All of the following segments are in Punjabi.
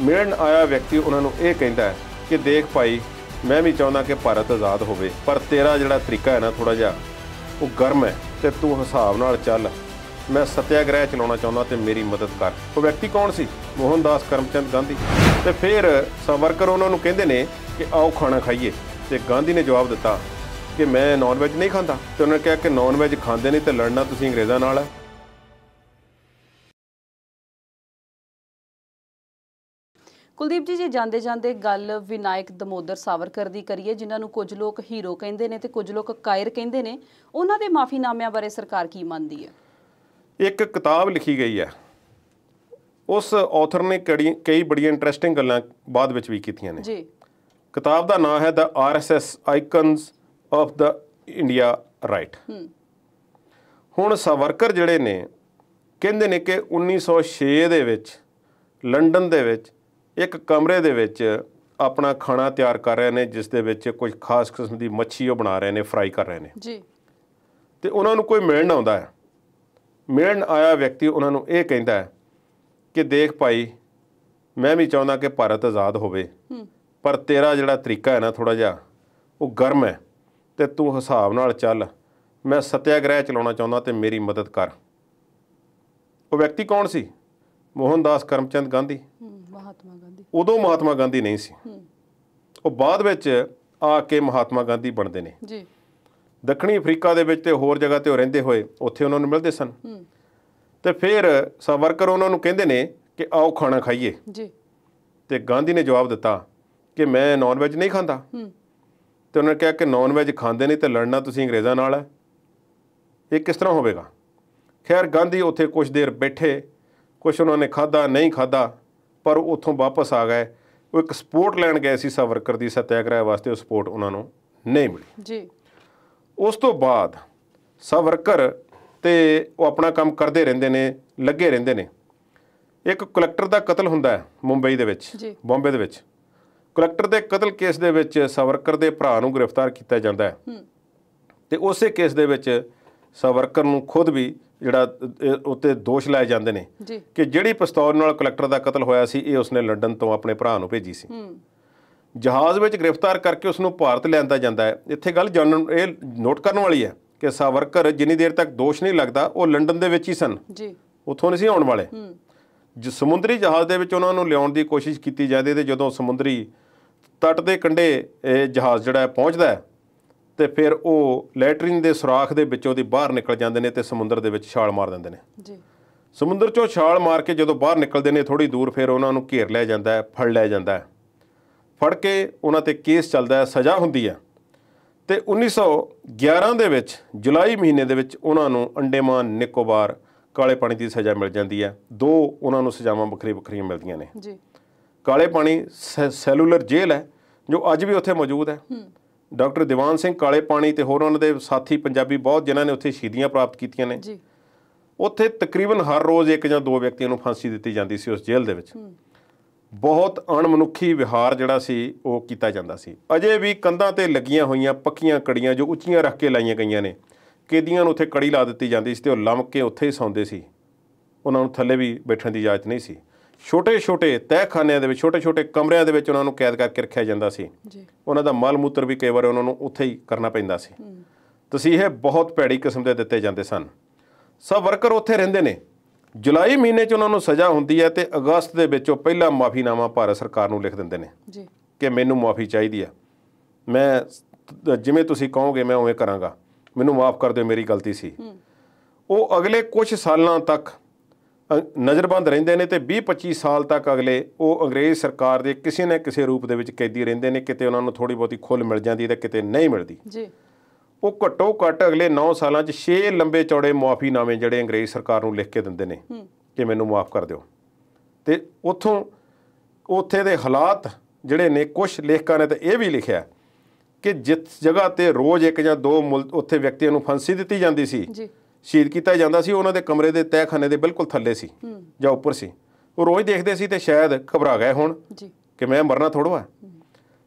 ਮਿਲਣ ਆਇਆ ਵਿਅਕਤੀ ਉਹਨਾਂ ਨੂੰ ਇਹ ਕਹਿੰਦਾ ਕਿ ਦੇਖ ਭਾਈ, ਮੈਂ ਵੀ ਚਾਹੁੰਦਾ ਕਿ ਭਾਰਤ ਆਜ਼ਾਦ ਹੋਵੇ, ਪਰ ਤੇਰਾ ਜਿਹੜਾ ਤਰੀਕਾ ਹੈ ਨਾ ਥੋੜਾ ਜਿਹਾ, ਉਹ ਗਰਮ ਹੈ ਤੇ ਤੂੰ ਹਿਸਾਬ ਨਾਲ ਚੱਲ। ਮੈਂ ਸਤਿਆਗ੍ਰਹਿ ਚਲਾਉਣਾ ਚਾਹੁੰਦਾ ਤੇ ਮੇਰੀ ਮਦਦ ਕਰ। ਉਹ ਵਿਅਕਤੀ ਕੌਣ ਸੀ? ਮੋਹਨਦਾਸ ਕਰਮਚੰਦ ਗਾਂਧੀ। ਤੇ ਫਿਰ ਸਵਰਕਰ ਉਹਨਾਂ ਨੂੰ ਕਹਿੰਦੇ ਨੇ ਕਿ ਆਓ ਖਾਣਾ ਖਾਈਏ। ਤੇ ਗਾਂਧੀ ਨੇ ਜਵਾਬ ਦਿੱਤਾ ਕਿ ਮੈਂ ਨਾਨ ਵੈਜ ਨਹੀਂ ਖਾਂਦਾ। ਤੇ ਉਹਨਾਂ ਨੇ ਕਿਹਾ ਕਿ ਨਾਨ ਵੈਜ ਖਾਂਦੇ ਨਹੀਂ ਤੇ ਲੜਨਾ ਤੁਸੀਂ ਅੰਗਰੇਜ਼ਾਂ ਨਾਲ ਹੈ। ਕੁਲਦੀਪ ਜੀ ਜੇ ਜਾਂਦੇ ਜਾਂਦੇ ਗੱਲ ਵਿਨਾਇਕ ਦਮੋਦਰ ਸਾਵਰਕਰ ਦੀ ਕਰੀਏ ਜਿਨ੍ਹਾਂ ਨੂੰ ਕੁਝ ਲੋਕ ਹੀਰੋ ਕਹਿੰਦੇ ਨੇ ਤੇ ਕੁਝ ਲੋਕ ਕਾਇਰ ਕਹਿੰਦੇ ਨੇ ਉਹਨਾਂ ਦੇ ਮਾਫੀਨਾਮਿਆਂ ਬਾਰੇ ਸਰਕਾਰ ਕੀ ਮੰਨਦੀ ਹੈ? ਇੱਕ ਕਿਤਾਬ ਲਿਖੀ ਗਈ ਹੈ। ਉਸ ਆਥਰ ਨੇ ਕਈ ਬੜੀਆਂ ਇੰਟਰਸਟਿੰਗ ਗੱਲਾਂ ਬਾਅਦ ਵਿੱਚ ਵੀ ਕੀਤੀਆਂ ਨੇ। ਜੀ। ਕਿਤਾਬ ਦਾ ਨਾਮ ਹੈ the RSS icons of the India right ਹੁਣ ਸਾਵਰਕਰ ਜਿਹੜੇ ਨੇ ਕਹਿੰਦੇ ਨੇ ਕਿ 1906 ਦੇ ਵਿੱਚ ਲੰਡਨ ਦੇ ਵਿੱਚ ਇੱਕ ਕਮਰੇ ਦੇ ਵਿੱਚ ਆਪਣਾ ਖਾਣਾ ਤਿਆਰ ਕਰ ਰਹੇ ਨੇ ਜਿਸ ਦੇ ਵਿੱਚ ਕੁਝ ਖਾਸ ਕਿਸਮ ਦੀ ਮੱਛੀ ਉਹ ਬਣਾ ਰਹੇ ਨੇ ਫਰਾਈ ਕਰ ਰਹੇ ਨੇ। ਜੀ। ਤੇ ਉਹਨਾਂ ਨੂੰ ਕੋਈ ਮਿਲਣ ਆਉਂਦਾ ਹੈ। ਮਿਲਣ ਆਇਆ ਵਿਅਕਤੀ ਉਹਨਾਂ ਨੂੰ ਇਹ ਕਹਿੰਦਾ ਹੈ ਕਿ ਦੇਖ ਭਾਈ ਮੈਂ ਵੀ ਚਾਹੁੰਦਾ ਕਿ ਭਾਰਤ ਆਜ਼ਾਦ ਹੋਵੇ। ਪਰ ਤੇਰਾ ਜਿਹੜਾ ਤਰੀਕਾ ਹੈ ਨਾ ਥੋੜਾ ਜਿਹਾ ਉਹ ਗਰਮ ਹੈ ਤੇ ਤੂੰ ਹਿਸਾਬ ਨਾਲ ਚੱਲ। ਮੈਂ ਸਤਿਆਗ੍ਰਹਿ ਚਲਾਉਣਾ ਚਾਹੁੰਦਾ ਤੇ ਮੇਰੀ ਮਦਦ ਕਰ। ਉਹ ਵਿਅਕਤੀ ਕੌਣ ਸੀ? ਮੋਹਨਦਾਸ ਕਰਮਚੰਦ ਗਾਂਧੀ। ਮਹਾਤਮਾ ਗਾਂਧੀ। ਉਦੋਂ ਮਹਾਤਮਾ ਗਾਂਧੀ ਨਹੀਂ ਸੀ। ਉਹ ਬਾਅਦ ਵਿੱਚ ਆ ਕੇ ਮਹਾਤਮਾ ਗਾਂਧੀ ਬਣਦੇ ਨੇ। ਜੀ। ਦੱਖਣੀ ਅਫਰੀਕਾ ਦੇ ਵਿੱਚ ਤੇ ਹੋਰ ਜਗ੍ਹਾ ਤੇ ਉਹ ਰਹਿੰਦੇ ਹੋਏ ਉੱਥੇ ਉਹਨਾਂ ਨੂੰ ਮਿਲਦੇ ਸਨ। ਤੇ ਫਿਰ ਸਾਵਰਕਰ ਉਹਨਾਂ ਨੂੰ ਕਹਿੰਦੇ ਨੇ ਕਿ ਆਓ ਖਾਣਾ ਖਾਈਏ। ਜੀ। ਤੇ ਗਾਂਧੀ ਨੇ ਜਵਾਬ ਦਿੱਤਾ ਕਿ ਮੈਂ ਨਾਨ ਵੈਜ ਨਹੀਂ ਖਾਂਦਾ। ਤੇ ਉਹਨਾਂ ਨੇ ਕਿਹਾ ਕਿ ਨਾਨ ਵੈਜ ਖਾਂਦੇ ਨਹੀਂ ਤੇ ਲੜਨਾ ਤੁਸੀਂ ਅੰਗਰੇਜ਼ਾਂ ਨਾਲ ਹੈ। ਇਹ ਕਿਸ ਤਰ੍ਹਾਂ ਹੋਵੇਗਾ? ਖੈਰ ਗਾਂਧੀ ਉੱਥੇ ਕੁਝ ਦੇਰ ਬੈਠੇ ਕੁਝ ਉਹਨਾਂ ਨੇ ਖਾਦਾ ਨਹੀਂ ਖਾਦਾ ਪਰ ਉਹ ਉੱਥੋਂ ਵਾਪਸ ਆ ਗਏ। ਉਹ ਇੱਕ ਸਪੋਰਟ ਲੈਣ ਗਏ ਸੀ ਸਾਵਰਕਰ ਦੀ ਸਤਿਆਗ੍ਰਹਿ ਵਾਸਤੇ ਉਹ ਸਪੋਰਟ ਉਹਨਾਂ ਨੂੰ ਨਹੀਂ ਮਿਲੀ। ਜੀ। ਉਸ ਤੋਂ ਬਾਅਦ ਸਾਵਰਕਰ ਤੇ ਉਹ ਆਪਣਾ ਕੰਮ ਕਰਦੇ ਰਹਿੰਦੇ ਨੇ ਲੱਗੇ ਰਹਿੰਦੇ ਨੇ। ਇੱਕ ਕਲੈਕਟਰ ਦਾ ਕਤਲ ਹੁੰਦਾ ਹੈ ਮੁੰਬਈ ਦੇ ਵਿੱਚ ਜੀ। ਬੰਬੇ ਦੇ ਵਿੱਚ। ਕਲੈਕਟਰ ਦੇ ਕਤਲ ਕੇਸ ਦੇ ਵਿੱਚ ਸਾਵਰਕਰ ਦੇ ਭਰਾ ਨੂੰ ਗ੍ਰਿਫਤਾਰ ਕੀਤਾ ਜਾਂਦਾ ਹੈ। ਤੇ ਉਸੇ ਕੇਸ ਦੇ ਵਿੱਚ ਸਾਵਰਕਰ ਨੂੰ ਖੁਦ ਵੀ ਜਿਹੜਾ ਉੱਤੇ ਦੋਸ਼ ਲਾਏ ਜਾਂਦੇ ਨੇ ਕਿ ਜਿਹੜੀ ਪਿਸਤੌਲ ਨਾਲ ਕਲੈਕਟਰ ਦਾ ਕਤਲ ਹੋਇਆ ਸੀ ਇਹ ਉਸਨੇ ਲੰਡਨ ਤੋਂ ਆਪਣੇ ਭਰਾ ਨੂੰ ਭੇਜੀ ਸੀ। ਹੂੰ। ਜਹਾਜ਼ ਵਿੱਚ ਗ੍ਰਿਫਤਾਰ ਕਰਕੇ ਉਸ ਨੂੰ ਭਾਰਤ ਲਿਆਂਦਾ ਜਾਂਦਾ ਹੈ। ਇੱਥੇ ਗੱਲ ਜਾਣਨ ਇਹ ਨੋਟ ਕਰਨ ਵਾਲੀ ਹੈ ਕਿ ਸਾਵਰਕਰ ਜਿੰਨੀ ਦੇਰ ਤੱਕ ਦੋਸ਼ ਨਹੀਂ ਲੱਗਦਾ ਉਹ ਲੰਡਨ ਦੇ ਵਿੱਚ ਹੀ ਸਨ। ਜੀ। ਉੱਥੋਂ ਨਹੀਂ ਸੀ ਆਉਣ ਵਾਲੇ। ਜ ਸਮੁੰਦਰੀ ਜਹਾਜ਼ ਦੇ ਵਿੱਚ ਉਹਨਾਂ ਨੂੰ ਲਿਆਉਣ ਦੀ ਕੋਸ਼ਿਸ਼ ਕੀਤੀ ਜਾਂਦੀ ਤੇ ਜਦੋਂ ਸਮੁੰਦਰੀ ਤੱਟ ਦੇ ਕੰਢੇ ਇਹ ਜਹਾਜ਼ ਜਿਹੜਾ ਹੈ ਪਹੁੰਚਦਾ ਹੈ ਤੇ ਫਿਰ ਉਹ ਲੈਟਰਿਨ ਦੇ ਸੁਰਾਖ ਦੇ ਵਿੱਚੋਂ ਦੀ ਬਾਹਰ ਨਿਕਲ ਜਾਂਦੇ ਨੇ ਤੇ ਸਮੁੰਦਰ ਦੇ ਵਿੱਚ ਛਾਲ ਮਾਰ ਦਿੰਦੇ ਨੇ। ਜੀ। ਸਮੁੰਦਰ ਚੋਂ ਛਾਲ ਮਾਰ ਕੇ ਜਦੋਂ ਬਾਹਰ ਨਿਕਲਦੇ ਨੇ ਥੋੜੀ ਦੂਰ ਫਿਰ ਉਹਨਾਂ ਨੂੰ ਘੇਰ ਲਿਆ ਜਾਂਦਾ ਹੈ ਫੜ ਲਿਆ ਜਾਂਦਾ ਹੈ। ਫੜ ਕੇ ਉਹਨਾਂ ਤੇ ਕੇਸ ਚੱਲਦਾ ਹੈ ਸਜ਼ਾ ਹੁੰਦੀ ਹੈ। ਤੇ 1911 ਦੇ ਵਿੱਚ ਜੁਲਾਈ ਮਹੀਨੇ ਦੇ ਵਿੱਚ ਉਹਨਾਂ ਨੂੰ ਅੰਡੇਮਾਨ ਨਿਕੋਬਾਰ ਕਾਲੇ ਪਾਣੀ ਦੀ ਸਜ਼ਾ ਮਿਲ ਜਾਂਦੀ ਹੈ। ਦੋ ਉਹਨਾਂ ਨੂੰ ਸਜ਼ਾਵਾਂ ਵੱਖਰੀ ਵੱਖਰੀਆਂ ਮਿਲਦੀਆਂ ਨੇ। ਜੀ। ਕਾਲੇ ਪਾਣੀ ਸੈਲੂਲਰ ਜੇਲ੍ਹ ਹੈ ਜੋ ਅੱਜ ਵੀ ਉੱਥੇ ਮੌਜੂਦ ਹੈ। ਡਾਕਟਰ ਦੀਵਾਨ ਸਿੰਘ ਕਾਲੇ ਪਾਣੀ ਤੇ ਹੋਰ ਉਹਨਾਂ ਦੇ ਸਾਥੀ ਪੰਜਾਬੀ ਬਹੁਤ ਜਿਨ੍ਹਾਂ ਨੇ ਉੱਥੇ ਸ਼ਹੀਦੀਆਂ ਪ੍ਰਾਪਤ ਕੀਤੀਆਂ ਨੇ। ਜੀ। ਉੱਥੇ ਤਕਰੀਬਨ ਹਰ ਰੋਜ਼ ਇੱਕ ਜਾਂ ਦੋ ਵਿਅਕਤੀਆਂ ਨੂੰ ਫਾਂਸੀ ਦਿੱਤੀ ਜਾਂਦੀ ਸੀ ਉਸ ਜੇਲ੍ਹ ਦੇ ਵਿੱਚ। ਬਹੁਤ ਅਣਮਨੁੱਖੀ ਵਿਹਾਰ ਜਿਹੜਾ ਸੀ ਉਹ ਕੀਤਾ ਜਾਂਦਾ ਸੀ। ਅਜੇ ਵੀ ਕੰਧਾਂ ਤੇ ਲੱਗੀਆਂ ਹੋਈਆਂ ਪੱਕੀਆਂ ਕੜੀਆਂ ਜੋ ਉੱਚੀਆਂ ਰੱਖ ਕੇ ਲਾਈਆਂ ਗਈਆਂ ਨੇ ਕੈਦੀਆਂ ਨੂੰ ਉੱਥੇ ਕੜੀ ਲਾ ਦਿੱਤੀ ਜਾਂਦੀ ਸੀ ਤੇ ਉਹ ਲੰਮਕ ਕੇ ਉੱਥੇ ਹੀ ਸੌਂਦੇ ਸੀ। ਉਹਨਾਂ ਨੂੰ ਥੱਲੇ ਵੀ ਬੈਠਣ ਦੀ ਇਜਾਜ਼ਤ ਨਹੀਂ ਸੀ। ਛੋਟੇ ਛੋਟੇ ਤਹਿਖਾਨਿਆਂ ਦੇ ਵਿੱਚ ਛੋਟੇ ਛੋਟੇ ਕਮਰਿਆਂ ਦੇ ਵਿੱਚ ਉਹਨਾਂ ਨੂੰ ਕੈਦ ਕਰਕੇ ਰੱਖਿਆ ਜਾਂਦਾ ਸੀ। ਜੀ। ਉਹਨਾਂ ਦਾ ਮਲ ਮੂਤਰ ਵੀ ਕਈ ਵਾਰ ਉਹਨਾਂ ਨੂੰ ਉੱਥੇ ਹੀ ਕਰਨਾ ਪੈਂਦਾ ਸੀ। ਤਸੀਹੇ ਬਹੁਤ ਭੈੜੀ ਕਿਸਮ ਦੇ ਦਿੱਤੇ ਜਾਂਦੇ ਸਨ। ਸਭ ਵਰਕਰ ਉੱਥੇ ਰਹਿੰਦੇ ਨੇ। ਜੁਲਾਈ ਮਹੀਨੇ 'ਚ ਉਹਨਾਂ ਨੂੰ ਸਜ਼ਾ ਹੁੰਦੀ ਹੈ ਤੇ ਅਗਸਤ ਦੇ ਵਿੱਚ ਉਹ ਪਹਿਲਾ ਮਾਫੀਨਾਮਾ ਭਾਰਤ ਸਰਕਾਰ ਨੂੰ ਲਿਖ ਦਿੰਦੇ ਨੇ ਜੀ। ਕਿ ਮੈਨੂੰ ਮਾਫੀ ਚਾਹੀਦੀ ਹੈ। ਮੈਂ ਜਿਵੇਂ ਤੁਸੀਂ ਕਹੋਗੇ ਮੈਂ ਉਵੇਂ ਕਰਾਂਗਾ। ਮੈਨੂੰ ਮਾਫ ਕਰ ਦਿਓ ਮੇਰੀ ਗਲਤੀ ਸੀ। ਉਹ ਅਗਲੇ ਕੁਝ ਸਾਲਾਂ ਤੱਕ ਨਜ਼ਰਬੰਦ ਰਹਿੰਦੇ ਨੇ ਤੇ 20-25 ਸਾਲ ਤੱਕ ਅਗਲੇ ਉਹ ਅੰਗਰੇਜ਼ ਸਰਕਾਰ ਦੇ ਕਿਸੇ ਨਾ ਕਿਸੇ ਰੂਪ ਦੇ ਵਿੱਚ ਕੈਦੀ ਰਹਿੰਦੇ ਨੇ ਕਿਤੇ ਉਹਨਾਂ ਨੂੰ ਥੋੜੀ ਬਹੁਤੀ ਖੁੱਲ ਮਿਲ ਜਾਂਦੀ ਤੇ ਕਿਤੇ ਨਹੀਂ ਮਿਲਦੀ। ਜੀ। ਉਹ ਘੱਟੋ ਘੱਟ ਅਗਲੇ 9 ਸਾਲਾਂ 'ਚ 6 ਲੰਬੇ ਚੌੜੇ ਮੁਆਫੀਨਾਮੇ ਜਿਹੜੇ ਅੰਗਰੇਜ਼ ਸਰਕਾਰ ਨੂੰ ਲਿਖ ਕੇ ਦਿੰਦੇ ਨੇ ਕਿ ਮੈਨੂੰ ਮਾਫ ਕਰ ਦਿਓ। ਤੇ ਉੱਥੋਂ ਉੱਥੇ ਦੇ ਹਾਲਾਤ ਜਿਹੜੇ ਨੇ ਕੁਝ ਲੇਖਕਾਂ ਨੇ ਤਾਂ ਇਹ ਵੀ ਲਿਖਿਆ ਕਿ ਜਿਸ ਜਗ੍ਹਾ ਤੇ ਰੋਜ਼ ਇੱਕ ਜਾਂ ਦੋ ਉੱਥੇ ਵਿਅਕਤੀਆਂ ਨੂੰ ਫਾਂਸੀ ਦਿੱਤੀ ਜਾਂਦੀ ਸੀ। ਜੀ। ਸ਼ਹੀਦ ਕੀਤਾ ਜਾਂਦਾ ਸੀ ਉਹਨਾਂ ਦੇ ਕਮਰੇ ਦੇ ਤਹਿਖਾਨੇ ਦੇ ਬਿਲਕੁਲ ਥੱਲੇ ਸੀ ਜਾਂ ਉੱਪਰ ਸੀ। ਉਹ ਰੋਜ਼ ਦੇਖਦੇ ਸੀ ਤੇ ਸ਼ਾਇਦ ਘਬਰਾ ਗਏ ਹੋਣ ਕਿ ਮੈਂ ਮਰਨਾ ਥੋੜਵਾ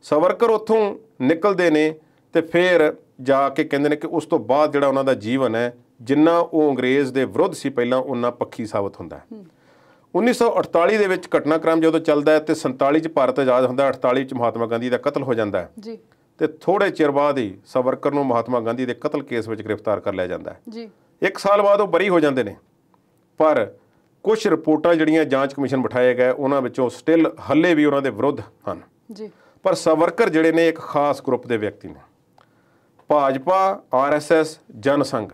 ਸਵਰਕਰ ਉੱਥੋਂ ਨਿਕਲਦੇ ਨੇ ਤੇ ਫਿਰ ਜਾ ਕੇ ਕਹਿੰਦੇ ਨੇ ਕਿ ਉਸ ਤੋਂ ਬਾਅਦ ਜਿਹੜਾ ਉਹਨਾਂ ਦਾ ਜੀਵਨ ਹੈ ਜਿੰਨਾ ਉਹ ਅੰਗਰੇਜ਼ ਦੇ ਵਿਰੁੱਧ ਸੀ ਪਹਿਲਾਂ ਉਹਨਾਂ ਪੱਖੀ ਸਾਬਤ ਹੁੰਦਾ ਹੈ। 1948 ਦੇ ਵਿੱਚ ਘਟਨਾਕ੍ਰਮ ਜਦੋਂ ਚੱਲਦਾ ਹੈ ਤੇ 47 ਚ ਭਾਰਤ ਆਜ਼ਾਦ ਹੁੰਦਾ ਹੈ 48 ਚ ਮਹਾਤਮਾ ਗਾਂਧੀ ਦਾ ਕਤਲ ਹੋ ਜਾਂਦਾ ਹੈ। ਜੀ। ਤੇ ਥੋੜੇ ਚਿਰ ਬਾਅਦ ਹੀ ਸਵਰਕਰ ਨੂੰ ਮਹਾਤਮਾ ਗਾਂਧੀ ਦੇ ਕਤਲ ਕੇਸ ਵਿੱਚ ਗ੍ਰਿਫਤਾਰ ਕਰ ਲਿਆ ਜਾਂਦਾ ਹੈ। ਜੀ। ਇੱਕ ਸਾਲ ਬਾਅਦ ਉਹ ਬਰੀ ਹੋ ਜਾਂਦੇ ਨੇ। ਪਰ ਕੁਝ ਰਿਪੋਰਟਾਂ ਜਿਹੜੀਆਂ ਜਾਂਚ ਕਮਿਸ਼ਨ ਬਿਠਾਏ ਗਏ ਉਹਨਾਂ ਵਿੱਚੋਂ ਸਟਿਲ ਹੱਲੇ ਵੀ ਉਹਨਾਂ ਦੇ ਵਿਰੁੱਧ ਹਨ। ਜੀ। ਪਰ ਸਵਰਕਰ ਜਿਹੜੇ ਨੇ ਇੱਕ ਖਾਸ ਗਰੁੱਪ ਦੇ ਵਿਅਕਤੀ ਨੇ। ਭਾਜਪਾ ਆਰਐਸਐਸ ਜਨਸੰਘ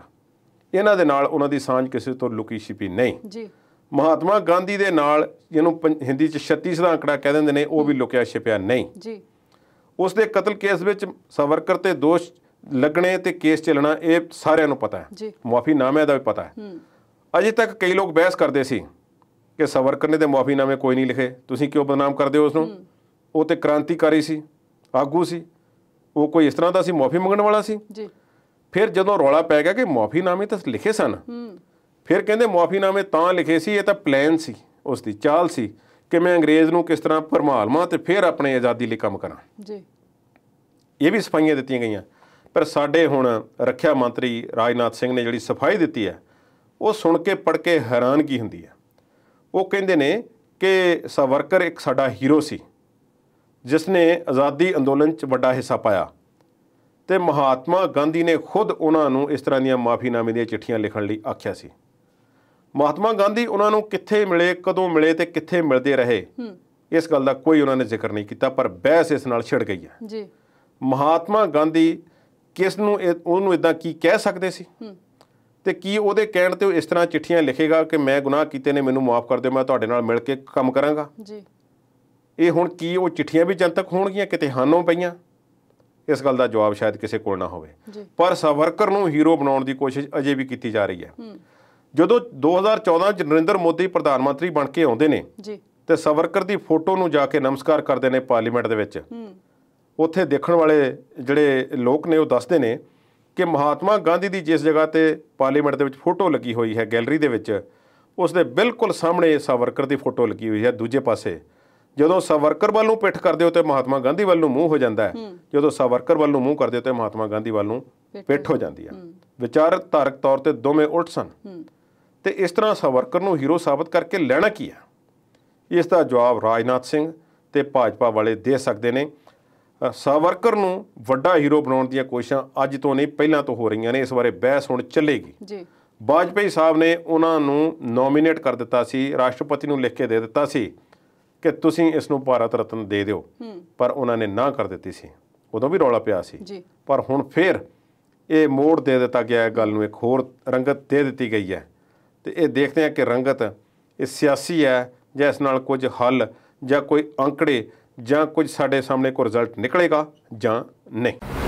ਇਹਨਾਂ ਦੇ ਨਾਲ ਉਹਨਾਂ ਦੀ ਸਾਂਝ ਕਿਸੇ ਤੋਂ ਲੁਕੀ ਛਿਪੀ ਨਹੀਂ। ਜੀ। ਮਹਾਤਮਾ ਗਾਂਧੀ ਦੇ ਨਾਲ ਜਿਹਨੂੰ ਹਿੰਦੀ 'ਚ 36 ਦਾ ਅੰਕੜਾ ਕਹਿ ਦਿੰਦੇ ਨੇ ਉਹ ਵੀ ਲੁਕਿਆ ਛਿਪਿਆ ਨਹੀਂ। ਜੀ। ਉਸ ਦੇ ਕਤਲ ਕੇਸ ਵਿੱਚ ਸਵਰਕਰ ਤੇ ਦੋਸ਼ ਲੱਗਣੇ ਤੇ ਕੇਸ ਚੱਲਣਾ ਇਹ ਸਾਰਿਆਂ ਨੂੰ ਪਤਾ ਹੈ। ਜੀ। ਮੁਆਫੀਨਾਮੇ ਦਾ ਵੀ ਪਤਾ ਹੈ। ਅਜੇ ਤੱਕ ਕਈ ਲੋਕ ਬਹਿਸ ਕਰਦੇ ਸੀ ਕਿ ਸਵਰਕਰ ਨੇ ਤੇ ਮੁਆਫੀਨਾਮੇ ਕੋਈ ਨਹੀਂ ਲਿਖੇ। ਤੁਸੀਂ ਕਿਉਂ ਬਦਨਾਮ ਕਰਦੇ ਹੋ ਉਸ ਨੂੰ ਉਹ ਤੇ ਕ੍ਰਾਂਤੀਕਾਰੀ ਸੀ ਆਗੂ ਸੀ। ਉਹ ਕੋਈ ਇਸ ਤਰ੍ਹਾਂ ਦਾ ਸੀ ਮੁਆਫੀ ਮੰਗਣ ਵਾਲਾ ਸੀ। ਜੀ। ਫਿਰ ਜਦੋਂ ਰੌਲਾ ਪੈ ਗਿਆ ਕਿ ਮੁਆਫੀਨਾਮੇ ਤਾਂ ਲਿਖੇ ਸਨ ਫਿਰ ਕਹਿੰਦੇ ਮੁਆਫੀਨਾਮੇ ਤਾਂ ਲਿਖੇ ਸੀ ਇਹ ਤਾਂ ਪਲਾਨ ਸੀ ਉਸ ਦੀ ਚਾਲ ਸੀ ਕਿ ਮੈਂ ਅੰਗਰੇਜ਼ ਨੂੰ ਕਿਸ ਤਰ੍ਹਾਂ ਭਰਮਾਲਵਾਂ ਤੇ ਫਿਰ ਆਪਣੇ ਆਜ਼ਾਦੀ ਲਈ ਕੰਮ ਕਰਾਂ। ਜੀ। ਇਹ ਵੀ ਸਫਾਈਆਂ ਦਿੱਤੀਆਂ ਗਈਆਂ। ਪਰ ਸਾਡੇ ਹੁਣ ਰੱਖਿਆ ਮੰਤਰੀ ਰਾਜਨਾਥ ਸਿੰਘ ਨੇ ਜਿਹੜੀ ਸਫ਼ਾਈ ਦਿੱਤੀ ਹੈ ਉਹ ਸੁਣ ਕੇ ਪੜ ਕੇ ਹੈਰਾਨਗੀ ਹੁੰਦੀ ਹੈ। ਉਹ ਕਹਿੰਦੇ ਨੇ ਕਿ ਸਵਰਕਰ ਇੱਕ ਸਾਡਾ ਹੀਰੋ ਸੀ ਜਿਸ ਨੇ ਆਜ਼ਾਦੀ ਅੰਦੋਲਨ 'ਚ ਵੱਡਾ ਹਿੱਸਾ ਪਾਇਆ ਤੇ ਮਹਾਤਮਾ ਗਾਂਧੀ ਨੇ ਖੁਦ ਉਹਨਾਂ ਨੂੰ ਇਸ ਤਰ੍ਹਾਂ ਦੀਆਂ ਮਾਫੀਨਾਮੇ ਦੀਆਂ ਚਿੱਠੀਆਂ ਲਿਖਣ ਲਈ ਆਖਿਆ ਸੀ। ਮਹਾਤਮਾ ਗਾਂਧੀ ਉਹਨਾਂ ਨੂੰ ਕਿੱਥੇ ਮਿਲੇ ਕਦੋਂ ਮਿਲੇ ਤੇ ਕਿੱਥੇ ਮਿਲਦੇ ਰਹੇ ਇਸ ਗੱਲ ਦਾ ਕੋਈ ਉਹਨਾਂ ਨੇ ਜ਼ਿਕਰ ਨਹੀਂ ਕੀਤਾ ਪਰ ਬਹਿਸ ਇਸ ਨਾਲ ਛਿੜ ਗਈ ਹੈ। ਜੀ। ਮਹਾਤਮਾ ਗਾਂਧੀ ਕਿਸ ਨੂੰ ਉਹਨੂੰ ਇਦਾਂ ਕੀ ਕਹਿ ਸਕਦੇ ਸੀ? ਤੇ ਕੀ ਉਹਦੇ ਕਹਿਣ ਤੇ ਉਹ ਇਸ ਤਰ੍ਹਾਂ ਚਿੱਠੀਆਂ ਲਿਖੇਗਾ ਕਿ ਮੈਂ ਗੁਨਾਹ ਕੀਤੇ ਨੇ ਮੈਨੂੰ ਮਾਫ ਕਰ ਦਿਓ ਮੈਂ ਤੁਹਾਡੇ ਨਾਲ ਮਿਲ ਕੇ ਕੰਮ ਕਰਾਂਗਾ? ਜੀ। ਇਹ ਹੁਣ ਕੀ ਉਹ ਚਿੱਠੀਆਂ ਵੀ ਜਨਤਕ ਹੋਣਗੀਆਂ ਕਿਤੇ ਹਾਨੋਂ ਪਈਆਂ? ਇਸ ਗੱਲ ਦਾ ਜਵਾਬ ਸ਼ਾਇਦ ਕਿਸੇ ਕੋਲ ਨਾ ਹੋਵੇ। ਪਰ ਸਵਰਕਰ ਨੂੰ ਹੀਰੋ ਬਣਾਉਣ ਦੀ ਕੋਸ਼ਿਸ਼ ਅਜੇ ਵੀ ਕੀਤੀ ਜਾ ਰਹੀ ਹੈ। ਹੂੰ। ਜਦੋਂ 2014 ਚ ਨਰਿੰਦਰ ਮੋਦੀ ਪ੍ਰਧਾਨ ਮੰਤਰੀ ਬਣ ਕੇ ਆਉਂਦੇ ਨੇ ਜੀ। ਤੇ ਸਵਰਕਰ ਦੀ ਫੋਟੋ ਨੂੰ ਜਾ ਕੇ ਨਮਸਕਾਰ ਕਰਦੇ ਨੇ ਪਾਰਲੀਮੈਂਟ ਦੇ ਵਿੱਚ ਹੂੰ। ਉੱਥੇ ਦੇਖਣ ਵਾਲੇ ਜਿਹੜੇ ਲੋਕ ਨੇ ਉਹ ਦੱਸਦੇ ਨੇ ਕਿ ਮਹਾਤਮਾ ਗਾਂਧੀ ਦੀ ਜਿਸ ਜਗ੍ਹਾ ਤੇ ਪਾਰਲੀਮੈਂਟ ਦੇ ਵਿੱਚ ਫੋਟੋ ਲੱਗੀ ਹੋਈ ਹੈ ਗੈਲਰੀ ਦੇ ਵਿੱਚ ਉਸ ਦੇ ਬਿਲਕੁਲ ਸਾਹਮਣੇ ਸਾਵਰਕਰ ਦੀ ਫੋਟੋ ਲੱਗੀ ਹੋਈ ਹੈ ਦੂਜੇ ਪਾਸੇ। ਜਦੋਂ ਸਾਵਰਕਰ ਵੱਲ ਨੂੰ ਪਿੱਠ ਕਰਦੇ ਹੋ ਤੇ ਮਹਾਤਮਾ ਗਾਂਧੀ ਵੱਲ ਨੂੰ ਮੂੰਹ ਹੋ ਜਾਂਦਾ ਹੈ। ਜਦੋਂ ਸਾਵਰਕਰ ਵੱਲ ਨੂੰ ਮੂੰਹ ਕਰਦੇ ਹੋ ਤੇ ਮਹਾਤਮਾ ਗਾਂਧੀ ਵੱਲ ਨੂੰ ਪਿੱਠ ਹੋ ਜਾਂਦੀ ਹੈ। ਵਿਚਾਰ ਧਾਰਕ ਤੌਰ ਤੇ ਦੋਵੇਂ ਉਲਟ ਸਨ। ਤੇ ਇਸ ਤਰ੍ਹਾਂ ਸਾਵਰਕਰ ਨੂੰ ਹੀਰੋ ਸਾਬਤ ਕਰਕੇ ਲੈਣਾ ਕੀ ਹੈ? ਇਸ ਦਾ ਜਵਾਬ ਰਾਜਨਾਥ ਸਿੰਘ ਤੇ ਭਾਜਪਾ ਵਾਲੇ ਦੇ ਸਕਦੇ ਨੇ। ਸਾਵਰਕਰ ਨੂੰ ਵੱਡਾ ਹੀਰੋ ਬਣਾਉਣ ਦੀਆਂ ਕੋਸ਼ਿਸ਼ਾਂ ਅੱਜ ਤੋਂ ਨਹੀਂ ਪਹਿਲਾਂ ਤੋਂ ਹੋ ਰਹੀਆਂ ਨੇ। ਇਸ ਬਾਰੇ ਬਹਿਸ ਹੁਣ ਚੱਲੇਗੀ। ਜੀ। ਵਾਜਪੇਈ ਸਾਹਿਬ ਨੇ ਉਹਨਾਂ ਨੂੰ ਨੋਮੀਨੇਟ ਕਰ ਦਿੱਤਾ ਸੀ ਰਾਸ਼ਟਰਪਤੀ ਨੂੰ ਲਿਖ ਕੇ ਦੇ ਦਿੱਤਾ ਸੀ ਕਿ ਤੁਸੀਂ ਇਸ ਨੂੰ ਭਾਰਤ ਰਤਨ ਦੇ ਦਿਓ। ਪਰ ਉਹਨਾਂ ਨੇ ਨਾ ਕਰ ਦਿੱਤੀ ਸੀ। ਉਦੋਂ ਵੀ ਰੌਲਾ ਪਿਆ ਸੀ। ਪਰ ਹੁਣ ਫੇਰ ਇਹ ਮੋੜ ਦੇ ਦਿੱਤਾ ਗਿਆ ਹੈ। ਗੱਲ ਨੂੰ ਇੱਕ ਹੋਰ ਰੰਗਤ ਦੇ ਦਿੱਤੀ ਗਈ ਹੈ। ਤੇ ਇਹ ਦੇਖਦੇ ਹਾਂ ਕਿ ਰੰਗਤ ਇਹ ਸਿਆਸੀ ਹੈ ਜਾਂ ਇਸ ਨਾਲ ਕੁਝ ਹੱਲ ਜਾਂ ਕੋਈ ਅੰਕੜੇ ਜਾਂ ਕੁਝ ਸਾਡੇ ਸਾਹਮਣੇ ਕੋਈ ਰਿਜ਼ਲਟ ਨਿਕਲੇਗਾ ਜਾਂ ਨਹੀਂ।